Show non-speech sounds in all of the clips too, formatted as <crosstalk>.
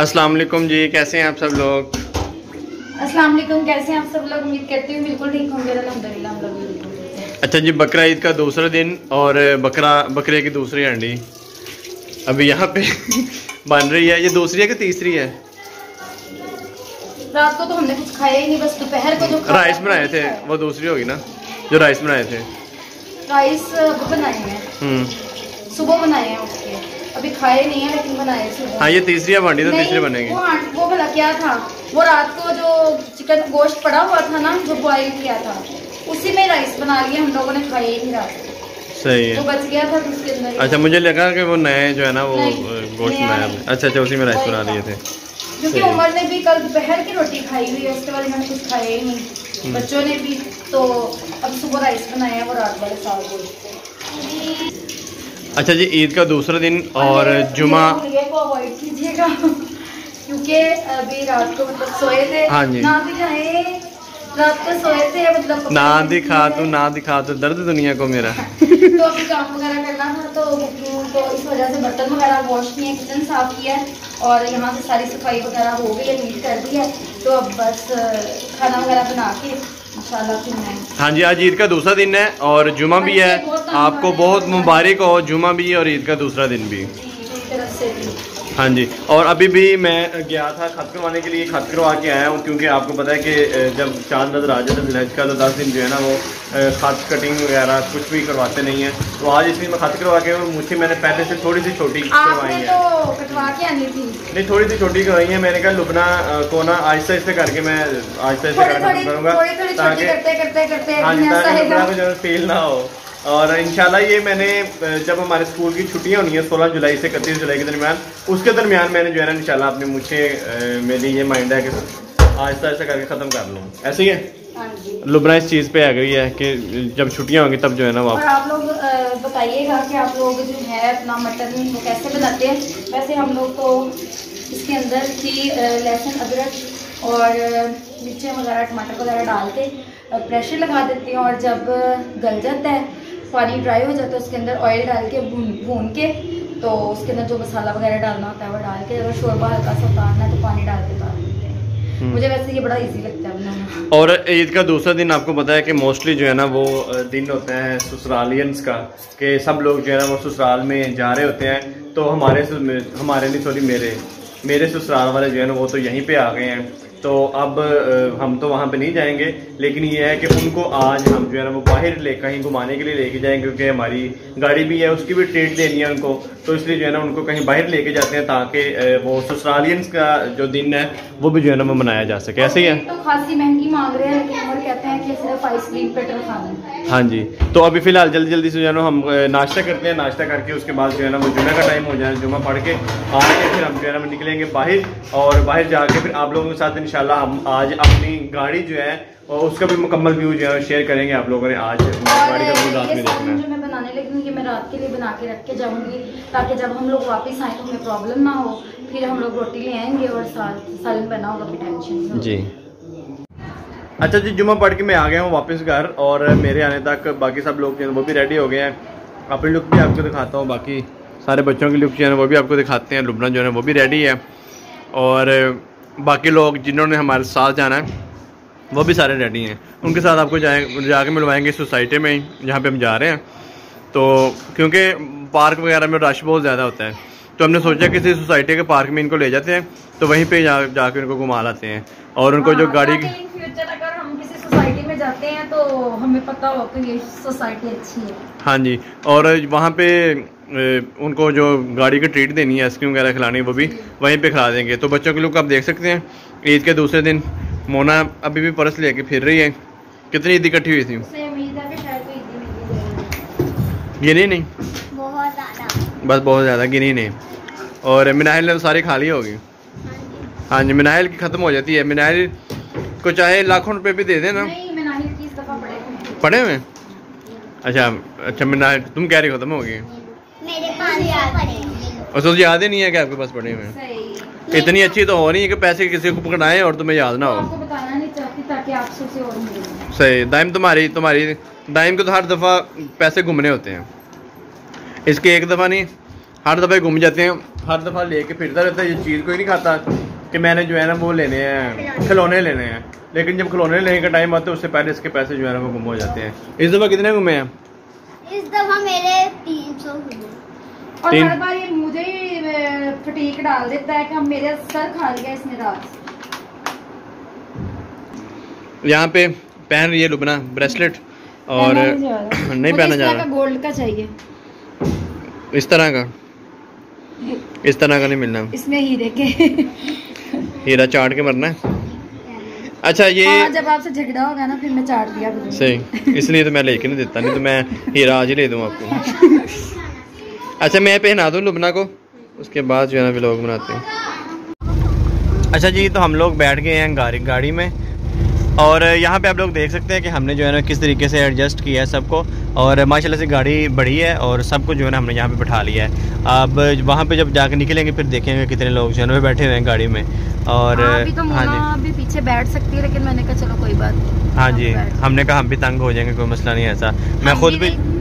अस्सलाम वालेकुम जी कैसे हैं आप सब लोग? अस्सलाम वालेकुम कैसे हैं आप सब लोग? उम्मीद करती हूँ बिल्कुल ठीक होंगे अल्हम्दुलिल्लाह हम लोग हैं। अच्छा जी बकरा ईद का दूसरा दिन और बकरा बकरे की दूसरी अंडी अभी यहाँ पे <laughs> बन रही है ये दूसरी है कि तीसरी है? रात को तो हमने कुछ खाया ही नहीं बस दोपहर को जो राइस बनाए थे वो दूसरी होगी ना? जो राइस बनाए थे। राइस बनाए हैं। हम्म। सुबह बनाए हैं उसके। अभी खाए नहीं है लेकिन बनाए सुबह हाँ ये तीसरी है अंडी तो तीसरी बनेगी। वो वो भला क्या था? वो रात को जो चिकन गोश्त पड़ा हुआ था ना जो बॉईल किया था उसी में राइस बना लिए हम लोगों ने खाए ही नहीं रात। सही वो है बच गया था उसके अंदर अच्छा मुझे लगा कि वो नए जो है ना वो गोश्त नया बनाया अच्छा अच्छा उसी में राइस बना लिए थे। क्योंकि उमर ने भी कल दोपहर की रोटी खाई हुई है उसके बाद इन्होंने कुछ खाया ही नहीं। हम्म। बच्चों ने भी तो अब सुबह राइस बनाए हैं वो रात वाले साग गोश्त अच्छा जी ईद का दूसरा दिन और जुमा को अवॉइड कीजिएगा <laughs> क्योंकि अभी रात को मतलब सोए थे। हाँ जी। ना जाए रात को सोए थे मतलब ना दिखा तू ना दिखा तू दर्द दुनिया को मेरा। <laughs> तो अभी काम वगैरह करना था तो तो इस वजह से बर्तन वगैरह वॉश किए किचन साफ़ किया और यहाँ से सारी सफ़ाई वगैरह हो गई है नीट कर दी है। तो अब बस खाना वगैरह बना के हाँ। जी आज ईद का दूसरा दिन है और जुमा भी है आपको बहुत मुबारक हो जुमा भी और ईद का दूसरा दिन भी। तरफ़ से भी। हाँ जी और अभी भी मैं गया था खत करवाने के लिए खत करवा के आया हूँ क्योंकि आपको पता है कि जब चाँद नज़र आ जाता है जिलहज का तो दस दिन जो है ना वो खत कटिंग वगैरह कुछ भी करवाते नहीं है। तो आज इसलिए मैं खत करवा के मुझे मैंने पहले से थोड़ी सी छोटी करवाई है। तो नहीं थोड़ी सी छोटी करवाई है मैंने कहा लुबना को ना आहिस्ता आहिस्ता करके मैं आहिस्ता आहिस्ता करना करूँगा करते हाँ जी ताकि जो फील ना हो। और इंशाल्लाह ये मैंने जब हमारे स्कूल की छुट्टियाँ होनी है 16 जुलाई से इकतीस जुलाई के दरमियान उसके दरमियान मैंने जो है ना इंशाल्लाह अपने मुझे मेरी ये माइंड है कि आहिस्ता आहिस्ता करके ख़त्म कर लूँ। ऐसे ही है? हाँ लुबना इस चीज़ पे आ गई है कि जब छुट्टियाँ होंगी तब जो है ना वापस। आप लोग बताइएगा कि आप लोग जो है अपना मटन वो कैसे बनाते हैं। वैसे हम लोग तो इसके अंदर की लहसुन अदरक और मिर्चें वगैरह टमाटर वगैरह डाल के प्रेशर लगा देते हैं। और जब गल जाता है पानी ड्राई हो जाता है उसके अंदर ऑयल डाल के भून भून के तो उसके अंदर जो मसाला वगैरह डालना होता है वो डाल के अगर शोरबा हल्का सा उतारना है तो पानी डाल के उतार देते हैं। हम्म। मुझे वैसे ये बड़ा इजी लगता है बनाना। और ईद का दूसरा दिन आपको पता है कि मोस्टली जो है ना वो दिन होता है ससुरालियंस का कि सब लोग जो है ना वो ससुराल में जा रहे होते हैं। तो हमारे हमारे नहीं सॉरी मेरे मेरे ससुराल वाले जो है ना वो तो यहीं पे आ गए हैं। तो अब हम तो वहाँ पे नहीं जाएँगे लेकिन ये है कि उनको आज हम जो है ना वो बाहर ले कहीं घुमाने के लिए लेके जाएँगे क्योंकि हमारी गाड़ी भी है उसकी भी ट्रीट देनी है उनको। तो इसलिए जो है ना उनको कहीं बाहर लेके जाते हैं ताकि वो ससुरालियंस का जो दिन है वो भी जो है ना वो मनाया जा सके। ऐसे ही है। तो खासी महँगी मांग रहे हैं लेकिन कहते हैं कि सिर्फ़ आइसक्रीम पेटर खाना है। हाँ जी। तो अभी फ़िलहाल जल्दी जल्दी से जो है ना हम नाश्ता करते हैं। नाश्ता करके उसके बाद जो है ना वो जुमे का टाइम हो जाए जुमा पढ़ के आके फिर हम जो है ना निकलेंगे बाहर और बाहर जाके फिर आप लोगों के साथ इंशाल्लाह हम आज अपनी गाड़ी जो है और उसका भी मुकम्मल व्यू जो है शेयर करेंगे आप लोगों ने आज। गाड़ी का व्यू रात ये में देखना है। बनाने लगी हूँ ये मैं रात के लिए बना के रख के जाऊँगी ताकि जब हम लोग वापस आए तो हमें प्रॉब्लम ना हो। फिर हम लोग रोटी ले आएँगे और साल सालन बना होगा फिर टेंशन जी। अच्छा जी जुम्मा पढ़ के मैं आ गया हूँ वापस घर और मेरे आने तक बाकी सब लोग जो है वो भी रेडी हो गए हैं। अपनी लुक भी आपको दिखाता हूँ बाकी सारे बच्चों की लुक जो है वो भी आपको दिखाते हैं लुबना जो है वो भी रेडी है। और बाकी लोग जिन्होंने हमारे साथ जाना है वो भी सारे रेडी हैं। उनके साथ आपको जाए जाके मिलवाएँगे सोसाइटी में ही जहाँ पे हम जा रहे हैं। तो क्योंकि पार्क वगैरह में रश बहुत ज़्यादा होता है तो हमने सोचा किसी सोसाइटी के पार्क में इनको ले जाते हैं तो वहीं पे जा जाके उनको घुमा लाते हैं। और उनको जो हाँ, गाड़ी ताकि अगर हम किसी सोसाइटी में जाते हैं तो हमें पता हो कि ये सोसाइटी अच्छी है। हाँ जी और वहाँ पे उनको जो गाड़ी की ट्रीट देनी है आइसक्रीम वगैरह खिलानी वो भी वहीं पे खिला देंगे। तो बच्चों के लुक आप देख सकते हैं ईद के दूसरे दिन मोना अभी भी पर्स लेके फिर रही है। कितनी ईद इकट्ठी हुई थी? है गिनी नहीं? बहुत बस बहुत ज़्यादा गिनी नहीं। और मिनाहिल ने तो सारी खा ली होगी। हाँ जी मिनाहिल की ख़त्म हो जाती है। मिनाहिल को चाहे लाखों रुपए भी दे देना। पढ़े हुए अच्छा अच्छा मिनाहिल तुम कह रही हो खत्म हो गई। मेरे पास याद पड़े और तो याद ही नहीं है कि आपके पास पड़े हुए हैं? इतनी अच्छी तो हो नहीं है कि पैसे किसी को पकड़ाएँ और तुम्हें याद ना हो। आपको बताना नहीं चाहती ताकि आपसे उसे और मिले सही दाइम तुम्हारी तुम्हारी दाइम को तो हर दफ़ा पैसे घूमने होते हैं। इसके एक दफ़ा नहीं हर दफ़े घूम जाते हैं। हर दफ़ा लेके फिरता रहता है ये चीज़ कोई नहीं खाता कि मैंने जो है ना वो लेने हैं खिलौने। लेने हैं। लेकिन जब खिलौने लेने का टाइम आता है उससे पहले इसके पैसे जो है ना वो गुम हो जाते हैं। इस दफ़ा कितने घूमे हैं? इस दफ़ा मेरे तीन सौ और हर बार ये मुझे ही फटीक डाल देता है कि हम मेरे सर खा लिया इसने रात। यहाँ पे पहन रही है लुबना ब्रेसलेट और नहीं पहना जा रहा। का गोल्ड का चाहिए। इस तरह का? इस तरह का नहीं मिलना। इसमें हीरे के। हीरा चाट के मरना है। अच्छा ये हाँ जब आपसे झगड़ा होगा ना फिर मैं चाट दिया सही। इसलिए तो मैं लेके नहीं देता नहीं तो मैं हीरा आज ही ले दूँ आपको। <laughs> अच्छा मैं पहना दूँ लुबना को? उसके बाद जो है ना व्लॉग बनाते हैं। अच्छा जी तो हम लोग बैठ गए हैं गाड़ी गाड़ी में। और यहाँ पे आप लोग देख सकते हैं कि हमने जो है ना किस तरीके से एडजस्ट किया है सबको। और माशाल्लाह से गाड़ी बड़ी है और सबको जो है ना हमने यहाँ पे बैठा लिया है। अब वहाँ पे जब जाकर निकलेंगे फिर देखेंगे कितने लोग जो है ना बैठे हुए हैं गाड़ी में। और हाँ, तो हाँ जी। अभी पीछे बैठ सकती है लेकिन मैंने कहा चलो कोई बात नहीं हाँ जी। हमने कहा हम भी तंग हो जाएँगे कोई मसला नहीं ऐसा। मैं खुद भी भी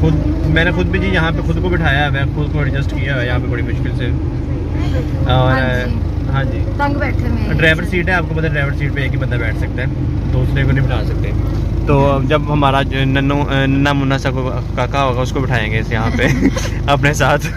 खुद मैंने खुद भी जी यहाँ पे खुद को बिठाया है मैं खुद को एडजस्ट किया है यहाँ पे बड़ी मुश्किल से। और हाँ जी। हाँ तंग बैठे ड्राइवर सीट है आपको पता है ड्राइवर सीट पे एक ही बंदा बैठ सकता है दूसरे को नहीं बिठा सकते। तो जब हमारा नन्नो नन्नू मुन्ना सा को काका होगा उसको बिठाएँगे इस यहाँ पे <laughs> अपने साथ।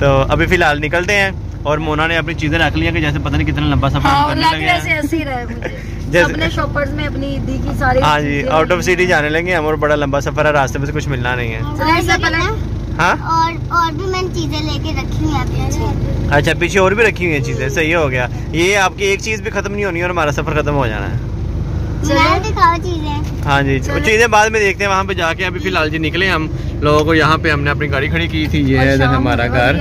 तो अभी फ़िलहाल निकलते हैं। और मोना ने अपनी चीज़ें रख लिया कि जैसे पता नहीं कितना लंबा सफ़र हाँ हम करने लग लगे रहा है ऐसे रहा मुझे। <laughs> जैसे- अपने शॉपर्स में अपनी ईदी की सारी हाँ जी आउट ऑफ़ सिटी जाने लगे हम और बड़ा लंबा सफ़र है रास्ते में से कुछ मिलना नहीं है। पहले हाँ? और और भी मैंने चीज़ें लेके रखी हुई हैं अच्छा। पीछे और भी रखी हुई हैं चीज़ें सही हो गया। ये आपकी एक चीज़ भी ख़त्म नहीं होनी और हमारा सफ़र ख़त्म हो जाना है। चीज़ें। हाँ जी। चीज़ें बाद में देखते हैं वहाँ पे जाके अभी फ़िलहाल जी निकले हम। लोगों को यहाँ पे हमने अपनी गाड़ी खड़ी की थी ये है हमारा घर।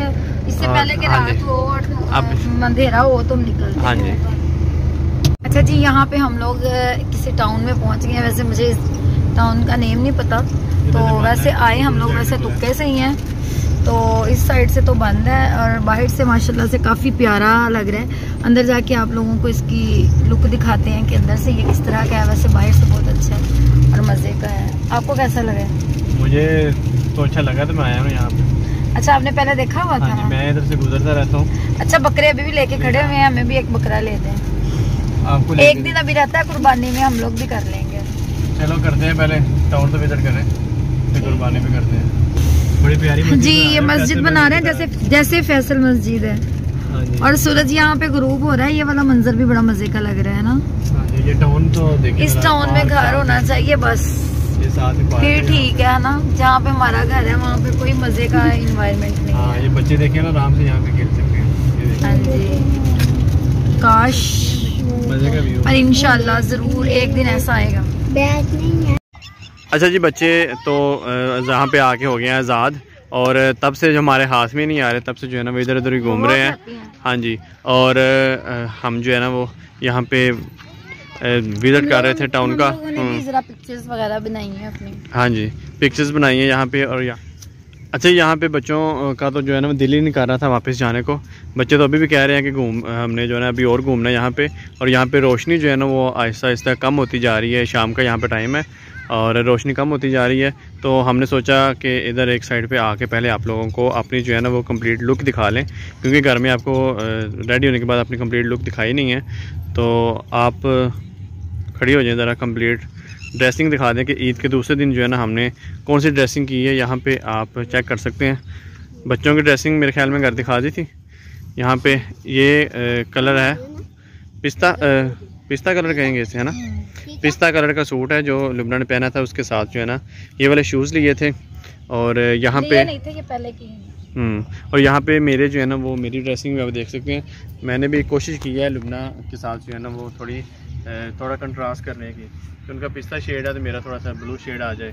इससे पहले कि हाँ रात हो और अंधेरा हो तुम निकल हाँ जी। अच्छा जी यहाँ पे हम लोग किसी टाउन में पहुँच गए हैं। वैसे मुझे इस टाउन का नेम नहीं पता। तो वैसे आए हम लोग वैसे तुक्के से ही हैं। तो इस साइड से तो बंद है और बाहर से माशाल्लाह से काफ़ी प्यारा लग रहा है। अंदर जाके आप लोगों को इसकी लुक दिखाते हैं कि अंदर से ये किस तरह का है। वैसे बाहर से बहुत अच्छा है और मज़े का है। आपको कैसा लगा? मुझे तो अच्छा लगा तो मैं आया हूँ यहाँ पे। अच्छा आपने पहले देखा हुआ हाँ था? मैं इधर से गुजरता रहता हूँ। अच्छा बकरे अभी भी लेके खड़े हुए हैं हमें भी एक बकरा लेते हैं आपको एक दिन अभी रहता है कुर्बानी में हम लोग भी कर लेंगे। चलो करते हैं पहले टाउन तो विज़िट करें फिर कुर्बानी भी करते हैं। बड़ी प्यारी जी ये मस्जिद बना रहे हैं जैसे जैसे फैसल मस्जिद है। हाँ और सूरज यहाँ पे ग्रूब हो रहा है ये वाला मंजर भी बड़ा मज़े का लग रहा है ना? हाँ ये टाउन तो इस टाउन में घर होना चाहिए बस। ये साथ फिर ठीक है ना? जहाँ पे हमारा घर है वहाँ पे कोई मज़े का इन्वायरमेंट नहीं हाँ ये बच्चे देखे ना आराम से यहाँ पे खेल सकते हैं। हाँ जी। काश। मज़े का व्यू पर इंशाल्लाह ज़रूर एक दिन ऐसा आएगा। बैग नहीं है अच्छा जी बच्चे तो जहाँ पे आके हो गए हैं आज़ाद और तब से जो हमारे हाथ में नहीं आ रहे तब से जो है ना वो इधर उधर ही घूम रहे हैं। हाँ। जी और हम जो है ना वो यहाँ पे विज़िट कर रहे थे टाउन का। भी हम्म, जरा पिक्चर्स वगैरह बनाई है अपनी। हाँ जी पिक्चर्स बनाई हैं यहाँ पे और यहाँ अच्छा यहाँ पे बच्चों का तो जो है ना दिल ही नहीं कर रहा था वापस जाने को। बच्चे तो अभी भी कह रहे हैं कि घूम हमने जो है ना अभी और घूमना है यहाँ पे। और यहाँ पे रोशनी जो है ना वो आहिस्ता आहिस्ता कम होती जा रही है शाम का यहाँ पे टाइम है। और रोशनी कम होती जा रही है तो हमने सोचा कि इधर एक साइड पे आके पहले आप लोगों को अपनी जो है ना वो कंप्लीट लुक दिखा लें। क्योंकि घर में आपको रेडी होने के बाद अपनी कंप्लीट लुक दिखाई नहीं है। तो आप खड़ी हो जाए ज़रा कंप्लीट ड्रेसिंग दिखा दें कि ईद के दूसरे दिन जो है ना हमने कौन सी ड्रेसिंग की है यहाँ पे आप चेक कर सकते हैं। बच्चों की ड्रेसिंग मेरे ख्याल में घर दिखा दी थी। यहाँ पे ये अ, कलर है। पिस्ता अ, पिस्ता कलर कहेंगे इसे है ना? पिस्ता कलर का सूट है जो लुबना ने पहना था उसके साथ जो है ना ये वाले शूज़ लिए थे। और यहाँ पे नहीं थे ये पहले की हम्म और यहाँ पे मेरे जो है ना वो मेरी ड्रेसिंग भी आप देख सकते हैं। मैंने भी कोशिश की है लुबना के साथ जो है ना वो थोड़ी थोड़ा कंट्रास्ट करने की। कि उनका पिस्ता शेड है तो मेरा थोड़ा सा ब्लू शेड आ जाए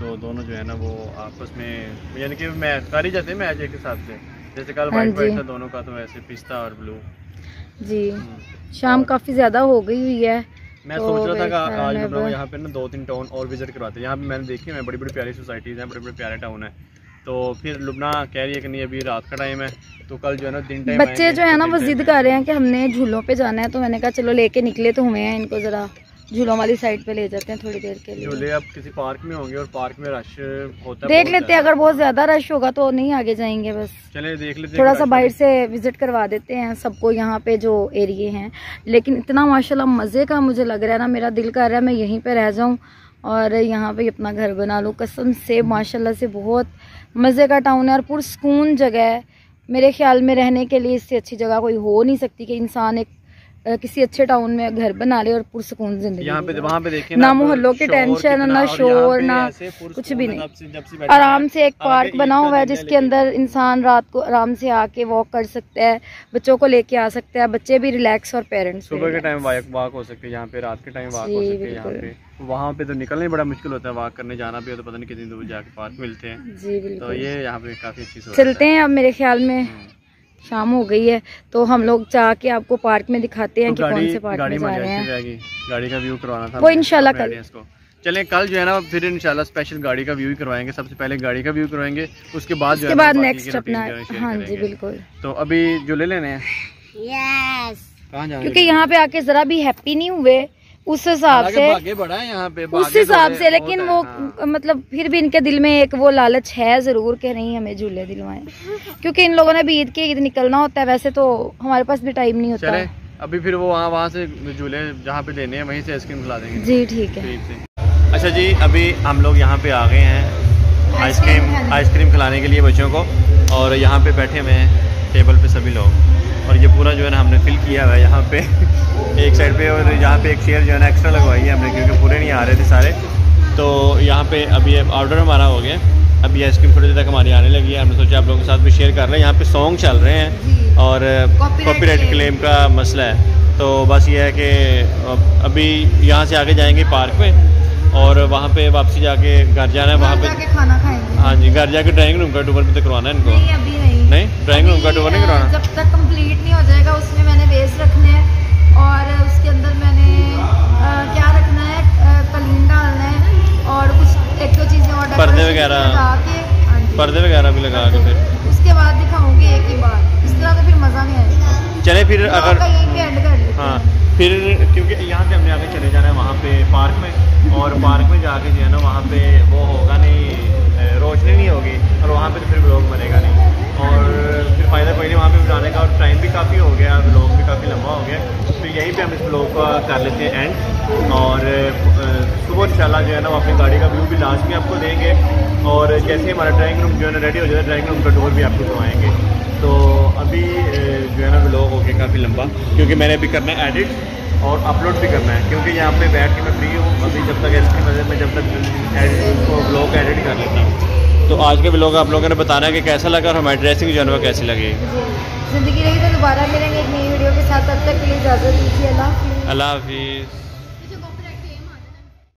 तो दोनों जो है ना वो आपस में यानी कि मैच कर ही जाते हैं मैच एक हिसाब से जैसे कल हाँ वाइट वाइट था दोनों का तो ऐसे पिस्ता और ब्लू जी। शाम काफ़ी ज़्यादा हो गई हुई है मैं तो सोच रहा था कि आज ख्याल में लुबना को अब- यहाँ पे ना दो तीन टाउन और विज़िट करवाते हैं। यहाँ पे मैंने देखी है बड़ी बड़ी प्यारी सोसाइटीज़ हैं बड़े बड़े प्यारे टाउन है। तो फिर लुबना कह रही है कि नहीं अभी रात का टाइम है तो कल जो है ना दिन टाइम बच्चे जो है ना वो जिद कर रहे हैं कि हमने झूलों पे जाना है तो मैंने कहा चलो लेके निकले तो हुए हैं इनको जरा झूलों वाली साइड पे ले जाते हैं थोड़ी देर के लिए। झूले अब किसी पार्क में होंगे और पार्क में रश होता है देख लेते हैं अगर बहुत ज़्यादा रश होगा तो नहीं आगे जाएँगे बस। चले देख लेते थोड़ा सा बाहर से विज़िट करवा देते हैं सबको यहाँ पे जो एरिए हैं। लेकिन इतना माशाल्लाह मज़े का मुझे लग रहा है ना मेरा दिल कर रहा है मैं यहीं पे रह जाऊँ और यहाँ पे अपना घर बना लूँ। कसम से माशाल्लाह से बहुत मज़े का टाउन है और पुरसकून जगह है। मेरे ख्याल में रहने के लिए इससे अच्छी जगह कोई हो नहीं सकती कि इंसान एक किसी अच्छे टाउन में घर बना ले और पुरसकून ज़िंदगी यहाँ पे वहाँ पे देखिए ना मोहल्लों की टेंशन ना शोर ना कुछ भी नहीं। आराम से एक पार्क बना हुआ है जिसके अंदर इंसान रात को आराम से आके वॉक कर सकता है बच्चों को लेके आ सकता है बच्चे भी रिलैक्स और पेरेंट्स सुबह के टाइम वॉक हो सकते है यहाँ पे रात के टाइम वॉक हो सकती है यहाँ पे। वहाँ पे तो निकलना ही बड़ा मुश्किल होता है वॉक करने जाना भी हो तो पता नहीं कितनी दूर जाके पार्क मिलते हैं। जी तो ये यहाँ पे काफ़ी अच्छी चलते हैं अब मेरे ख्याल में। हम्म। शाम हो गई है तो हम लोग जाके आपको पार्क में दिखाते हैं तो कि कौन से पार्क में जा रहे हैं। गाड़ी का व्यू करवाना था वो इंशाल्लाह अपने कल। चलें कल जो है ना फिर इंशाल्लाह स्पेशल गाड़ी का व्यू ही करवाएँगे। सबसे पहले गाड़ी का व्यू करवाएँगे उसके बाद जो उसके है बाद नेक्स्ट अपना है हाँ जी बिल्कुल। तो अभी जो ले लेने हैं? यस कहाँ जाने क्योंकि यहाँ पे आके जरा भी हैप्पी नहीं हुए। उस हिसाब से बड़ा है यहाँ पे उस हिसाब से लेकिन वो हाँ। मतलब फिर भी इनके दिल में एक वो लालच है ज़रूर कि नहीं हमें झूले दिलवाएँ। क्योंकि इन लोगों ने भी ईद के ईद निकलना होता है वैसे तो हमारे पास भी टाइम नहीं होता। अभी फिर वो वहाँ वहाँ से झूले जहाँ पे लेने हैं वहीं से आइसक्रीम खिला देंगे। जी ठीक है। अच्छा जी अभी हम लोग यहाँ पे आ गए हैं आइसक्रीम आइसक्रीम खिलाने के लिए बच्चों को और यहाँ पे बैठे हुए हैं टेबल पे सभी लोग। और ये पूरा जो है ना हमने फिल किया हुआ है यहाँ पे। <laughs> एक साइड पे और यहाँ पे एक चेयर जो है ना एक्स्ट्रा लगवाई है हमने क्योंकि पूरे नहीं आ रहे थे सारे। तो यहाँ पे अभी ऑर्डर हमारा हो गया। अभी आइसक्रीम थोड़ी देर तक हमारी आने लगी है। हमने सोचा आप लोगों के साथ भी शेयर कर रहे हैं यहाँ पे सॉन्ग चल रहे हैं और कॉपीराइट क्लेम का मसला है। तो बस ये है कि अभी यहाँ से आगे जाएँगे पार्क में और वहाँ पे वापसी जाके घर जाना है। वहाँ पे खाना खाएँगे। हाँ जी घर जाके ड्राइंग रूम का टूर भी तो करवाना है इनको नहीं अभी नहीं नहीं ड्राइंग रूम का टूर नहीं करवाना जब तक कंप्लीट नहीं हो जाएगा उसमें मैंने बेस रखने हैं और उसके अंदर मैंने अ, क्या रखना है कलीन डालना है और कुछ एक दो चीज़ें और पर्दे वगैरह। पर्दे वगैरह भी लगा के फिर उसके बाद दिखाऊँगी एक ही बार इस तरह तो फिर मज़ा नहीं आएगा चले फिर अगर हाँ फिर क्योंकि यहाँ से हमने आगे चले जाना है वहाँ पे पार्क में और पार्क में जाके जो है ना वहाँ पे वो होगा नहीं रोशनी नहीं होगी और वहाँ पे तो फिर ब्लॉग बनेगा नहीं। और फिर फ़ायदा कोई नहीं, वहाँ पे बनाने का और टाइम भी काफ़ी हो गया ब्लॉग भी काफ़ी लंबा हो गया। तो यहीं पे हम इस ब्लॉग का कर लेते हैं एंड और सुबह इंशाल्लाह जो है ना, वो अपनी गाड़ी का व्यू भी लास्ट में आपको देंगे। और जैसे ही हमारा ड्राइंग रूम जो है ना रेडी हो जाए ड्राइंग रूम का टूर भी आपको करवाएँगे तो अभी जो है ना ब्लॉग हो गया काफ़ी लंबा, क्योंकि मैंने अभी करना है एडिट और अपलोड भी करना है क्योंकि यहाँ पे बैठ के मैं फ्री हूँ अभी जब तक इसकी वजह में जब तक उसको ब्लॉग एडिट कर लेता हूँ। तो आज के ब्लॉग आप लोगों ने बताना है कि कैसा लगा और हमारी ड्रेसिंग जो है वो कैसी लगी? ज़िंदगी रही तो दोबारा मिलेंगे एक नई वीडियो के साथ तब तक के लिए इजाज़त दीजिए अल्लाह अल्लाह हाफिज़।